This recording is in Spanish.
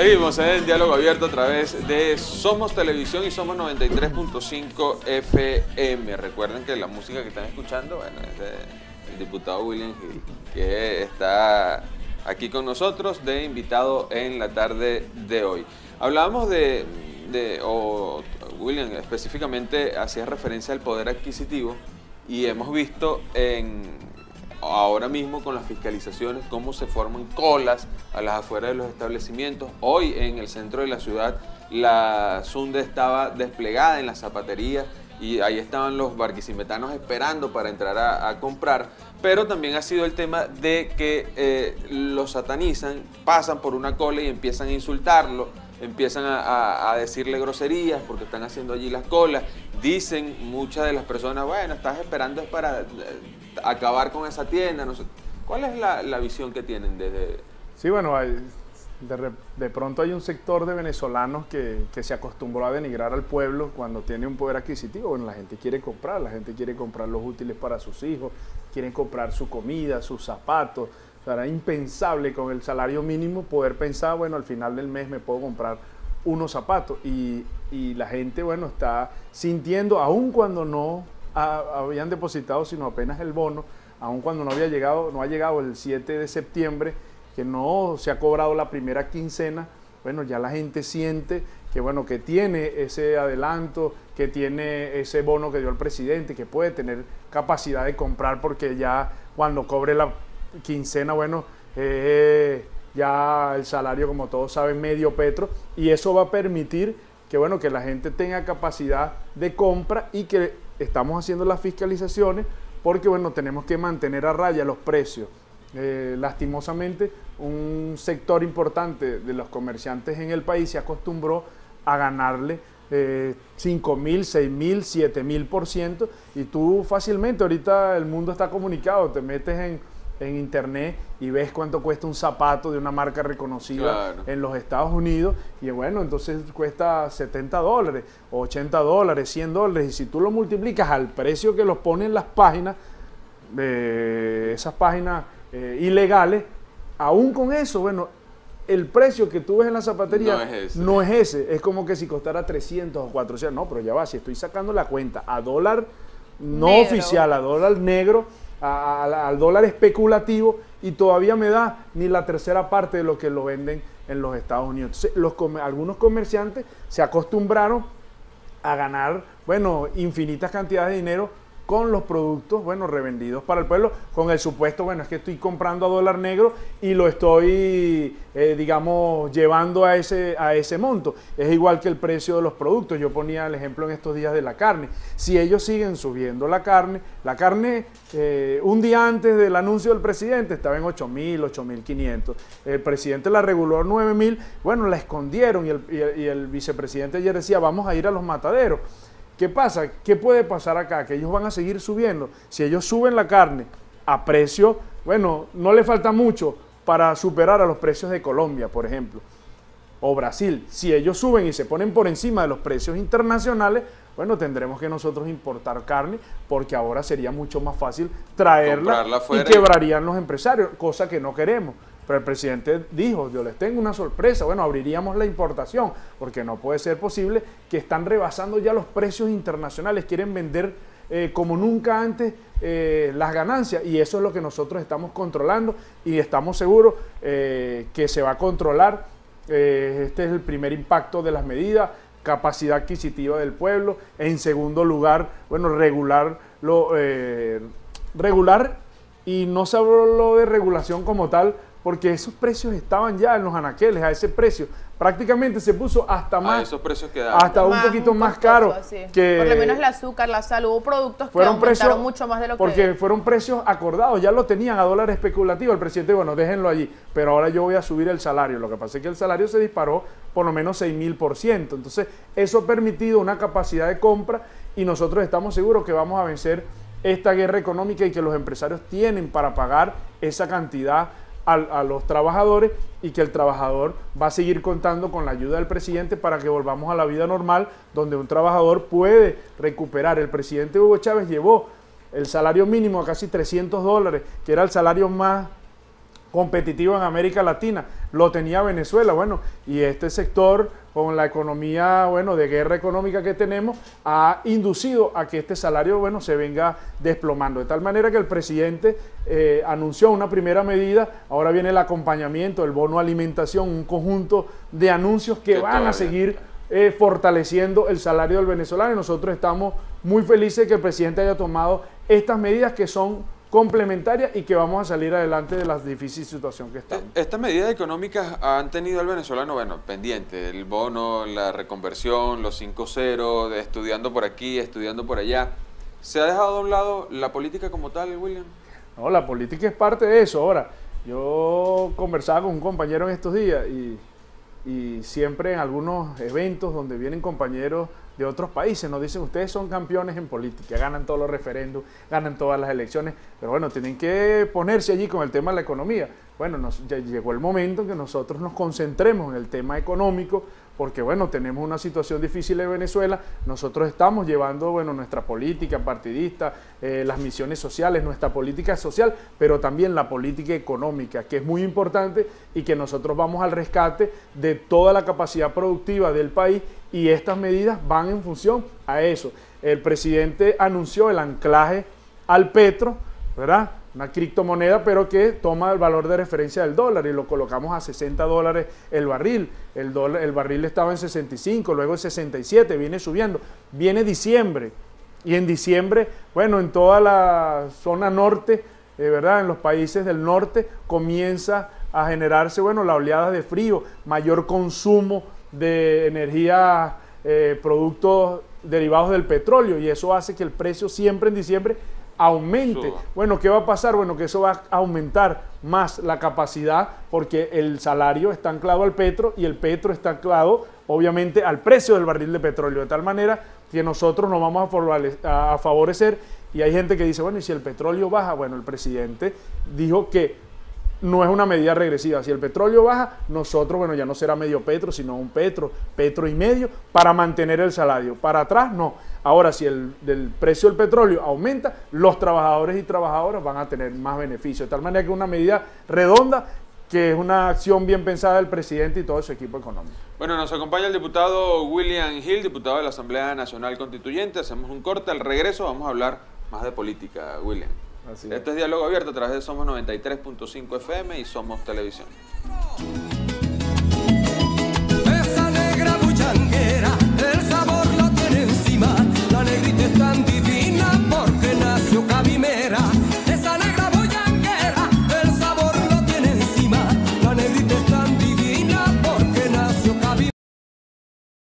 Seguimos en diálogo abierto a través de Somos Televisión y Somos 93.5 FM. Recuerden que la música que están escuchando, es del diputado William Hill, que está aquí con nosotros de invitado en la tarde de hoy. Hablábamos de, de o William específicamente hacía referencia al poder adquisitivo y hemos visto en ahora mismo con las fiscalizaciones, cómo se forman colas a las afueras de los establecimientos. Hoy en el centro de la ciudad la Sunde estaba desplegada en la zapatería y ahí estaban los barquisimetanos esperando para entrar a, comprar. Pero también ha sido el tema de que eh, los satanizan, pasan por una cola y empiezan a insultarlo, empiezan a, decirle groserías porque están haciendo allí las colas. Dicen muchas de las personas, bueno, estás esperando es para acabar con esa tienda. No sé. ¿Cuál es la, visión que tienen desde...? Sí, bueno, de, pronto hay un sector de venezolanos que, se acostumbró a denigrar al pueblo cuando tiene un poder adquisitivo. Bueno, la gente quiere comprar, la gente quiere comprar los útiles para sus hijos, quieren comprar su comida, sus zapatos. O sea, era impensable con el salario mínimo poder pensar, bueno, al final del mes me puedo comprar unos zapatos. Y, y la gente, bueno, está sintiendo, aun cuando no habían depositado sino apenas el bono, aun cuando no había llegado, no ha llegado el 7 de septiembre, que no se ha cobrado la primera quincena, bueno, ya la gente siente que bueno, que tiene ese adelanto, que tiene ese bono que dio el presidente, que puede tener capacidad de comprar porque ya cuando cobre la quincena, bueno, eh, ya el salario, como todos saben, medio petro, y eso va a permitir que bueno, que la gente tenga capacidad de compra y que estamos haciendo las fiscalizaciones porque bueno, tenemos que mantener a raya los precios. Eh, lastimosamente, un sector importante de los comerciantes en el país se acostumbró a ganarle eh, 5 mil, 6 mil, 7 mil por ciento y tú fácilmente, ahorita el mundo está comunicado, te metes en en internet y ves cuánto cuesta un zapato de una marca reconocida en los Estados Unidos y bueno, entonces cuesta 70 dólares, 80 dólares, 100 dólares. Y si tú lo multiplicas al precio que los ponen las páginas, de esas páginas eh, ilegales, aún con eso, bueno, el precio que tú ves en la zapatería no es, ese. no es ese, es como que si costara 300 o 400, no, pero ya va, si estoy sacando la cuenta a dólar no oficial, a dólar negro, al dólar especulativo y todavía me da ni la tercera parte de lo que lo venden en los Estados Unidos. los, algunos comerciantes se acostumbraron a ganar, bueno, infinitas cantidades de dinero con los productos, bueno, revendidos para el pueblo, con el supuesto, bueno, es que estoy comprando a dólar negro y lo estoy, eh, digamos, llevando a ese, a ese monto. Es igual que el precio de los productos. Yo ponía el ejemplo en estos días de la carne. Si ellos siguen subiendo la carne, la carne eh, un día antes del anuncio del presidente estaba en 8 mil, 8 mil 500. El presidente la reguló a 9 mil, bueno, la escondieron y el, y el vicepresidente ayer decía, vamos a ir a los mataderos. ¿Qué pasa? ¿Qué puede pasar acá? Que ellos van a seguir subiendo. Si ellos suben la carne a precio, bueno, no le falta mucho para superar a los precios de Colombia, por ejemplo, o Brasil. Si ellos suben y se ponen por encima de los precios internacionales, bueno, tendremos que nosotros importar carne porque ahora sería mucho más fácil traerla y quebrarían los empresarios, cosa que no queremos. Pero el presidente dijo, yo les tengo una sorpresa, bueno, abriríamos la importación, porque no puede ser posible que están rebasando ya los precios internacionales, quieren vender eh, como nunca antes eh, las ganancias y eso es lo que nosotros estamos controlando y estamos seguros eh, que se va a controlar. este es el primer impacto de las medidas, capacidad adquisitiva del pueblo. En segundo lugar, bueno, regular lo regular y no se habló de regulación como tal, porque esos precios estaban ya en los anaqueles, a ese precio. Prácticamente se puso hasta más. esos precios Hasta un poquito más caro. Que Por lo menos el azúcar, la sal, hubo productos que aumentaron mucho más de lo que. Porque fueron precios acordados, ya lo tenían a dólar especulativo. El presidente, bueno, déjenlo allí, pero ahora yo voy a subir el salario. Lo que pasa es que el salario se disparó por lo menos 6 mil por ciento. Entonces, eso ha permitido una capacidad de compra y nosotros estamos seguros que vamos a vencer esta guerra económica y que los empresarios tienen para pagar esa cantidad a, los trabajadores y que el trabajador va a seguir contando con la ayuda del presidente para que volvamos a la vida normal donde un trabajador puede recuperar. El presidente Hugo Chávez llevó el salario mínimo a casi 300 dólares, que era el salario más competitivo en América Latina. Lo tenía Venezuela, bueno, y este sector con la economía, bueno, de guerra económica que tenemos, ha inducido a que este salario, bueno, se venga desplomando. De tal manera que el presidente eh, anunció una primera medida, ahora viene el acompañamiento, el bono alimentación, un conjunto de anuncios que van a seguir eh, fortaleciendo el salario del venezolano y nosotros estamos muy felices de que el presidente haya tomado estas medidas que son complementarias y que vamos a salir adelante de la difícil situación que estamos. Eh, estas medidas económicas han tenido al venezolano, bueno, pendiente, el bono, la reconversión, los 5-0, estudiando por aquí, estudiando por allá. ¿Se ha dejado a un lado la política como tal, William? No, la política es parte de eso. Ahora, yo conversaba con un compañero en estos días y, y siempre en algunos eventos donde vienen compañeros de otros países. Nos dicen, ustedes son campeones en política, ganan todos los referendos, ganan todas las elecciones, pero bueno, tienen que ponerse allí con el tema de la economía. Bueno, nos, ya llegó el momento en que nosotros nos concentremos en el tema económico, porque bueno, tenemos una situación difícil en Venezuela, nosotros estamos llevando, bueno, nuestra política partidista, eh, las misiones sociales, nuestra política social, pero también la política económica, que es muy importante y que nosotros vamos al rescate de toda la capacidad productiva del país y estas medidas van en función a eso. El presidente anunció el anclaje al petro, ¿verdad? Una criptomoneda, pero que toma el valor de referencia del dólar y lo colocamos a 60 dólares el barril. El, el barril estaba en 65, luego en 67, viene subiendo. Viene diciembre y en diciembre, bueno, en toda la zona norte, eh, ¿verdad? En los países del norte comienza a generarse, bueno, la oleada de frío, mayor consumo de energía, eh, productos derivados del petróleo y eso hace que el precio siempre en diciembre aumente. Bueno, ¿qué va a pasar? Bueno, que eso va a aumentar más la capacidad porque el salario está anclado al petro y el petro está anclado obviamente al precio del barril de petróleo, de tal manera que nosotros nos vamos a favorecer y hay gente que dice, bueno, y si el petróleo baja, bueno, el presidente dijo que no es una medida regresiva. Si el petróleo baja, nosotros, bueno, ya no será medio petro, sino un petro, petro y medio, para mantener el salario. Para atrás, no. Ahora, si el, precio del petróleo aumenta, los trabajadores y trabajadoras van a tener más beneficios. De tal manera que una medida redonda que es una acción bien pensada del presidente y todo su equipo económico. Bueno, nos acompaña el diputado William Hill, diputado de la Asamblea Nacional Constituyente. Hacemos un corte. Al regreso vamos a hablar más de política, William. Este es Diálogo Abierto a través de Somos 93.5 FM y Somos Televisión.